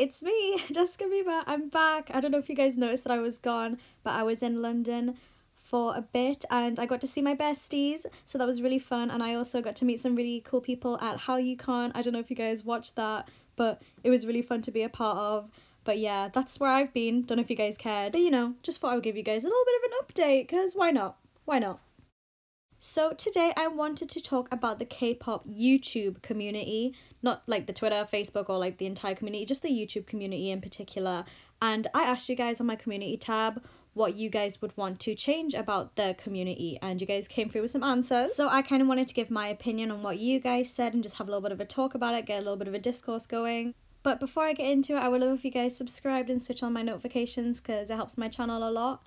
it's me, Jessica Viba. I'm back. I don't know if you guys noticed that I was gone, but I was in London for a bit and I got to see my besties, so that was really fun. And I also got to meet some really cool people at HallyuCon. I don't know if you guys watched that, but it was really fun to be a part of. But yeah, that's where I've been. Don't know if you guys cared. But you know, just thought I would give you guys a little bit of an update, because why not? Why not? So today I wanted to talk about the K-pop YouTube community, not like the Twitter, Facebook, or like the entire community, just the YouTube community in particular. And I asked you guys on my community tab what you guys would want to change about the community, and you guys came through with some answers. So I kind of wanted to give my opinion on what you guys said and just have a little bit of a talk about it, get a little bit of a discourse going. But before I get into it, I would love if you guys subscribed and switch on my notifications because it helps my channel a lot.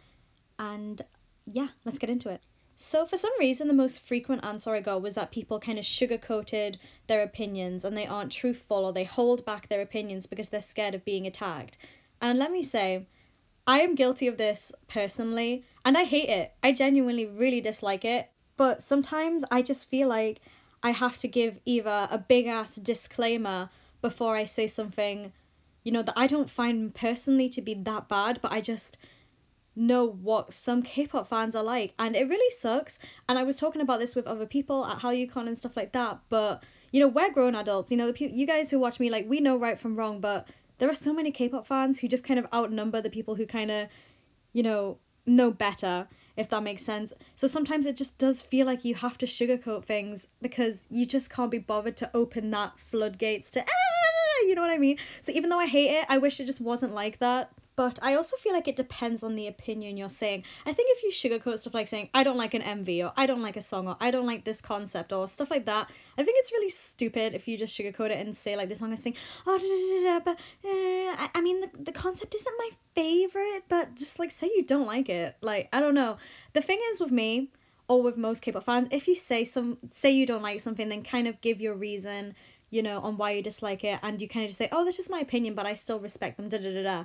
And yeah, let's get into it. So, for some reason, the most frequent answer I got was that people kind of sugarcoated their opinions and they aren't truthful or they hold back their opinions because they're scared of being attacked. And let me say, I am guilty of this personally and I hate it. I genuinely really dislike it. But sometimes I just feel like I have to give either a big ass disclaimer before I say something, you know, that I don't find personally to be that bad, but I just know what some K-pop fans are like and it really sucks. And I was talking about this with other people at HallyuCon and stuff like that but you know we're grown adults you know the people you guys who watch me like we know right from wrong but there are so many K-pop fans who just kind of outnumber the people who kind of you know know better if that makes sense. So sometimes it just does feel like you have to sugarcoat things because you just can't be bothered to open that floodgates to ah, you know what I mean? So even though I hate it I wish it just wasn't like that but I also feel like it depends on the opinion you're saying. I think if you sugarcoat stuff like saying, I don't like an MV, or I don't like a song, or I don't like this concept, or stuff like that, I think it's really stupid if you just sugarcoat it and say, like, this song is thing, oh, da, da, da, but uh, I, I mean, the, the concept isn't my favorite, but just like say you don't like it. Like, I don't know. The thing is with me, or with most K-pop fans, if you say some say you don't like something, then kind of give your reason, you know, on why you dislike it, and you kind of just say, oh, that's just my opinion, but I still respect them. Da da da da.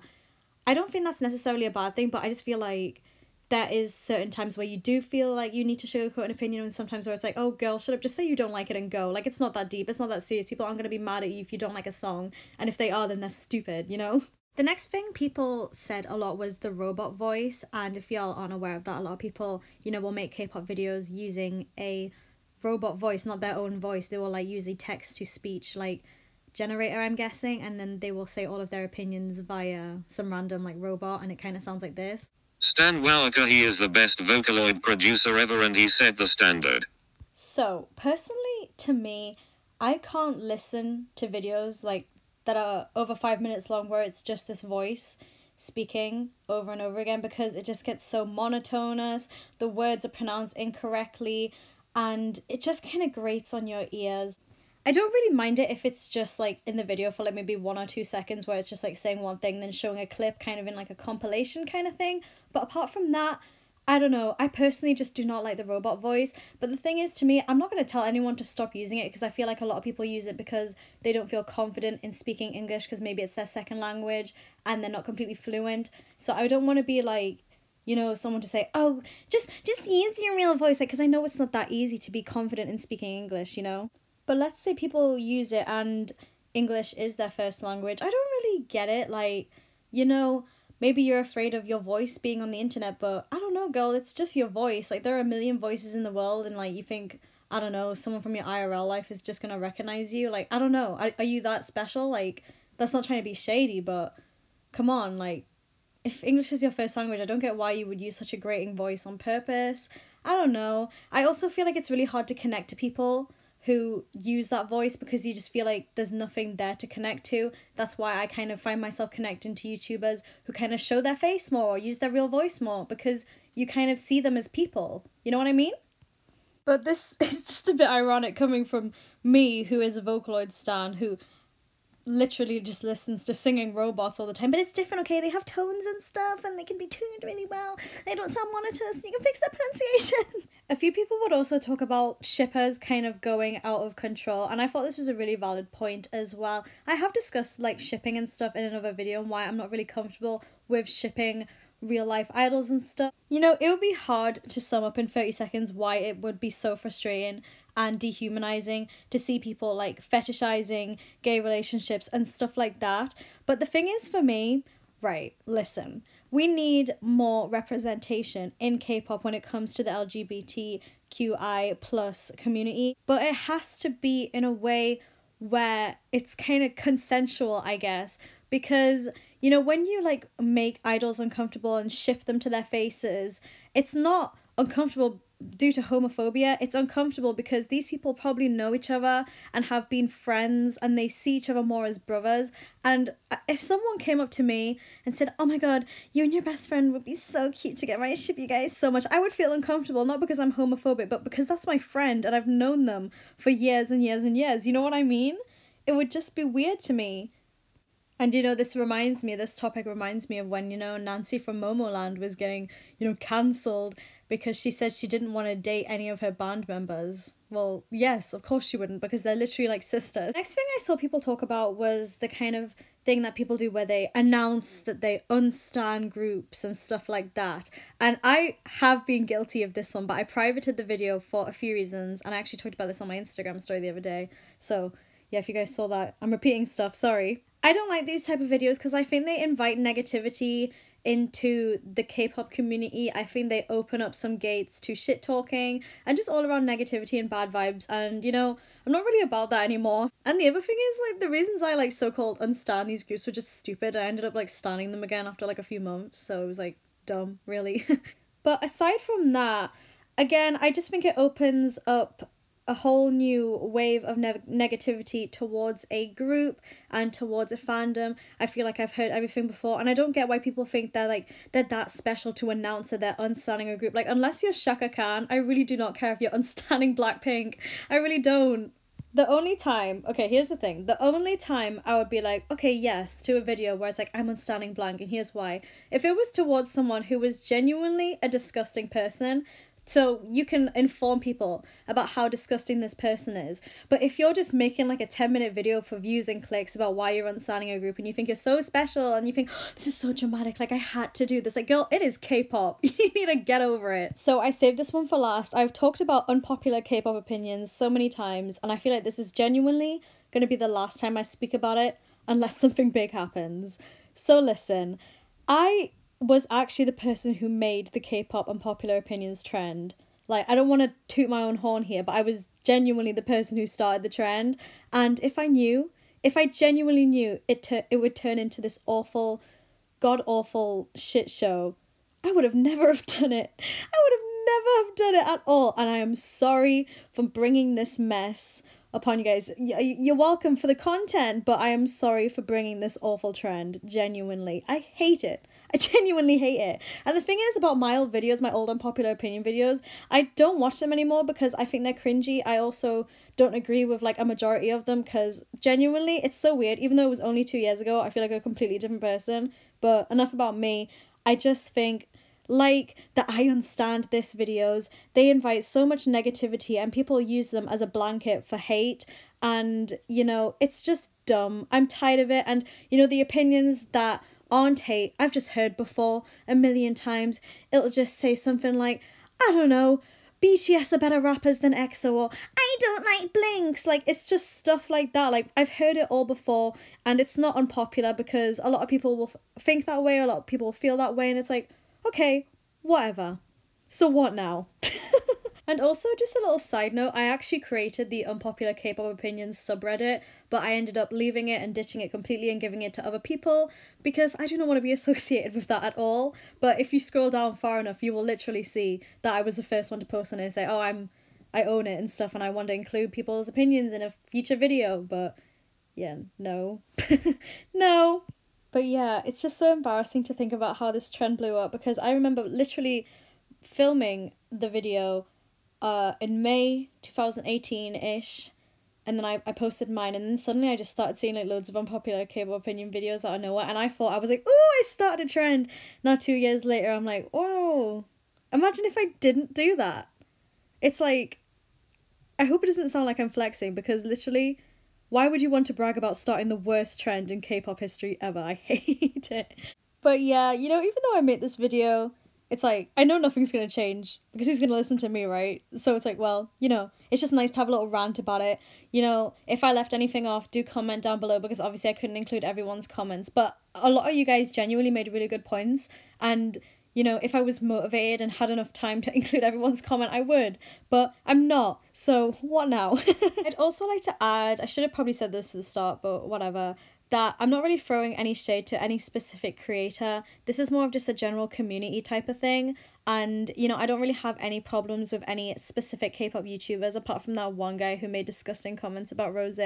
I don't think that's necessarily a bad thing, but I just feel like there is certain times where you do feel like you need to sugarcoat an opinion and sometimes where it's like oh girl shut up. Just say you don't like it and go. Like it's not that deep. It's not that serious. People aren't going to be mad at you if you don't like a song and if they are then they're stupid you know? The next thing people said a lot was the robot voice and if y'all aren't aware of that a lot of people you know will make k-pop videos using a robot voice not their own voice. They will like use a text to speech like generator, I'm guessing, and then they will say all of their opinions via some random like robot, and it kind of sounds like this. Stan Wowaka, he is the best Vocaloid producer ever, and he set the standard. So, personally, to me, I can't listen to videos like that are over five minutes long where it's just this voice speaking over and over again because it just gets so monotonous, the words are pronounced incorrectly, and it just kind of grates on your ears. I don't really mind it if it's just like in the video for like maybe one or two seconds where it's just like saying one thing, then showing a clip kind of in like a compilation kind of thing. But apart from that, I don't know. I personally just do not like the robot voice. But the thing is, to me, I'm not going to tell anyone to stop using it because I feel like a lot of people use it because they don't feel confident in speaking English because maybe it's their second language and they're not completely fluent. So I don't want to be like, you know, someone to say, oh, just just use your real voice, like, because I know it's not that easy to be confident in speaking English, you know. But let's say people use it and English is their first language. I don't really get it. Like, you know, maybe you're afraid of your voice being on the internet, but I don't know, girl, it's just your voice. Like, there are a million voices in the world, and like, you think, I don't know, someone from your IRL life is just gonna recognize you. Like, I don't know. Are, are you that special? Like, that's not trying to be shady, but come on, like, if English is your first language, I don't get why you would use such a grating voice on purpose. I don't know. I also feel like it's really hard to connect to people who use that voice because you just feel like there's nothing there to connect to. That's why I kind of find myself connecting to YouTubers who kind of show their face more or use their real voice more because you kind of see them as people. You know what I mean? But this is just a bit ironic coming from me, who is a Vocaloid stan, who literally just listens to singing robots all the time. But it's different, okay? They have tones and stuff and they can be tuned really well. They don't sound monotonous and you can fix their pronunciation. a few people would also talk about shippers kind of going out of control, and I thought this was a really valid point as well. I have discussed like shipping and stuff in another video and why I'm not really comfortable with shipping real life idols and stuff. You know, it would be hard to sum up in 30 seconds why it would be so frustrating and dehumanizing to see people like fetishizing gay relationships and stuff like that. But the thing is, for me, right, listen, we need more representation in K pop when it comes to the LGBTQI plus community, but it has to be in a way where it's kind of consensual, I guess, because you know, when you like make idols uncomfortable and ship them to their faces, it's not uncomfortable due to homophobia. It's uncomfortable because these people probably know each other and have been friends and they see each other more as brothers. And if someone came up to me and said, Oh my god, you and your best friend would be so cute together, I ship you guys so much, I would feel uncomfortable, not because I'm homophobic, but because that's my friend and I've known them for years and years and years. You know what I mean? It would just be weird to me. And you know, this reminds me, this topic reminds me of when, you know, Nancy from Momoland was getting, you know, cancelled because she said she didn't want to date any of her band members. Well, yes, of course she wouldn't because they're literally like sisters. Next thing I saw people talk about was the kind of thing that people do where they announce that they unstan groups and stuff like that. And I have been guilty of this one, but I privated the video for a few reasons and I actually talked about this on my Instagram story the other day. So, yeah, if you guys saw that, I'm repeating stuff, sorry. I don't like these type of videos because I think they invite negativity into the K-pop community. I think they open up some gates to shit talking and just all around negativity and bad vibes. And you know, I'm not really about that anymore. And the other thing is like the reasons I like so-called unstan these groups were just stupid. I ended up like standing them again after like a few months, so it was like dumb, really. but aside from that, again, I just think it opens up a whole new wave of ne- negativity towards a group and towards a fandom. I feel like I've heard everything before, and I don't get why people think they're like they're that special to announce that they're unstanning a group. Like unless you're Chaka Khan, I really do not care if you're unstanning Blackpink. I really don't. The only time, okay, here's the thing. The only time I would be like, okay, yes, to a video where it's like, I'm unstanning blank, and here's why. If it was towards someone who was genuinely a disgusting person, so you can inform people about how disgusting this person is. But if you're just making like a 10 minute video for views and clicks about why you're unsigning a group and you think you're so special and you think, oh, this is so dramatic, like I had to do this. Like, girl, it is K pop. you need to get over it. So I saved this one for last. I've talked about unpopular K pop opinions so many times, and I feel like this is genuinely going to be the last time I speak about it unless something big happens. So listen, I was actually the person who made the K-pop unpopular opinions trend. Like I don't want to toot my own horn here, but I was genuinely the person who started the trend. And if I knew, if I genuinely knew it it would turn into this awful, god awful shit show, I would have never have done it. I would have never have done it at all. And I am sorry for bringing this mess upon you guys. You're welcome for the content, but I am sorry for bringing this awful trend. Genuinely, I hate it. I genuinely hate it. And the thing is about my old videos, my old unpopular opinion videos, I don't watch them anymore because I think they're cringy. I also don't agree with like a majority of them because genuinely it's so weird. Even though it was only two years ago, I feel like a completely different person. But enough about me. I just think like the I understand this videos, they invite so much negativity and people use them as a blanket for hate and you know, it's just dumb. I'm tired of it and you know the opinions that aren't hate I've just heard before a million times. It'll just say something like, I don't know, BTS are better rappers than EXO or I don't like Blinks. Like it's just stuff like that. Like I've heard it all before and it's not unpopular because a lot of people will think that way, a lot of people feel that way and it's like, okay, whatever. So what now? And also, just a little side note, I actually created the unpopular K pop opinions subreddit, but I ended up leaving it and ditching it completely and giving it to other people because I do not want to be associated with that at all. But if you scroll down far enough, you will literally see that I was the first one to post on it and say, oh, I'm. I own it and stuff, and I want to include people's opinions in a future video, but yeah, no. no. But yeah, it's just so embarrassing to think about how this trend blew up because I remember literally filming the video uh, in May 2018 ish. And then I, I posted mine, and then suddenly I just started seeing like loads of unpopular K-pop opinion videos out of nowhere. And I thought I was like, oh, I started a trend. Now two years later, I'm like, whoa! Imagine if I didn't do that. It's like, I hope it doesn't sound like I'm flexing because literally, why would you want to brag about starting the worst trend in K-pop history ever? I hate it. But yeah, you know, even though I made this video it's like I know nothing's gonna change because he's gonna listen to me, right? So it's like, well, you know, it's just nice to have a little rant about it. You know, if I left anything off, do comment down below because obviously I couldn't include everyone's comments. But a lot of you guys genuinely made really good points. And, you know, if I was motivated and had enough time to include everyone's comment, I would. But I'm not. So what now? I'd also like to add, I should have probably said this at the start, but whatever that I'm not really throwing any shade to any specific creator. This is more of just a general community type of thing. And, you know, I don't really have any problems with any specific K pop YouTubers apart from that one guy who made disgusting comments about Rose.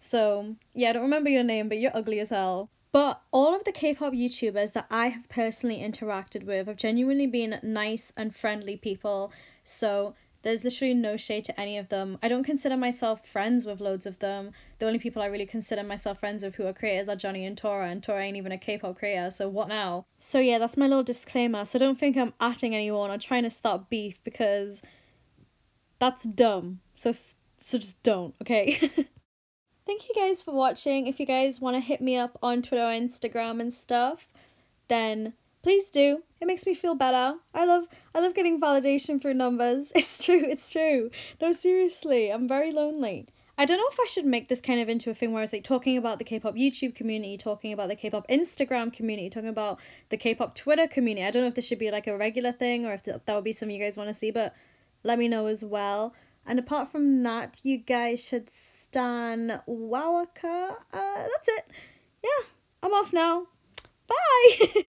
So, yeah, I don't remember your name, but you're ugly as hell. But all of the K pop YouTubers that I have personally interacted with have genuinely been nice and friendly people. So, there's literally no shade to any of them. I don't consider myself friends with loads of them. The only people I really consider myself friends with who are creators are Johnny and Tora, and Tora ain't even a K-pop creator, so what now? So yeah, that's my little disclaimer. So don't think I'm atting anyone or trying to start beef because that's dumb. So so just don't, okay? Thank you guys for watching. If you guys want to hit me up on Twitter Instagram and stuff, then please do. It makes me feel better. I love I love getting validation through numbers. It's true, it's true. No, seriously, I'm very lonely. I don't know if I should make this kind of into a thing where it's like talking about the K-pop YouTube community, talking about the K-pop Instagram community, talking about the K-pop Twitter community. I don't know if this should be like a regular thing or if that would be something you guys want to see, but let me know as well. And apart from that, you guys should stan Wowaka. Uh, that's it. Yeah, I'm off now. Bye.